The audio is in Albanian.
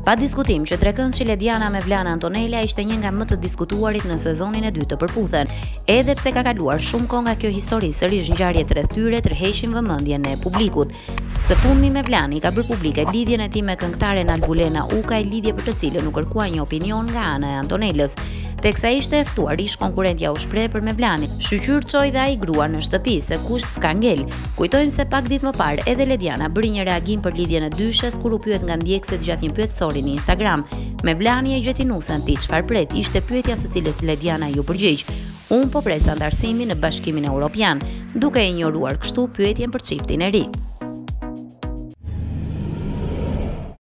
Pa diskutim që trekëndshi Lediana Mevlan Antonela ishte një nga më të diskutuarit në sezonin e dytë të Përputhen. Edhe pse ka kaluar shumë kohë nga kjo histori, sërish ngjarjet rreth tyre tërheqin vëmendjen e publikut. Së fundmi Mevlani ka bërë publike lidhjen e tij me këngëtaren Albulena Ukaj, lidhje për të cilën u kërkua një opinion nga ana e Antonelës. Teksa ishte e ftuar, ish konkurentja u shpreh për Mevlanin. Shyqyr çoi dhe ai grua në shtëpi se kush s'ka ngel. Kujtojmë se pak ditë më parë edhe Lediana bëri një reagim për lidhjen e dyshes kur u pyet nga ndjekësit gjatë një pyetësori në Instagram. Mevlani e gjeti nusen ti çfarë pret? Ishte pyetja së cilës Lediana iu përgjigj. Unë po pres anëtarësimin në Bashkimin Europian, duke e injoruar kështu pyetjen për çiftin e ri.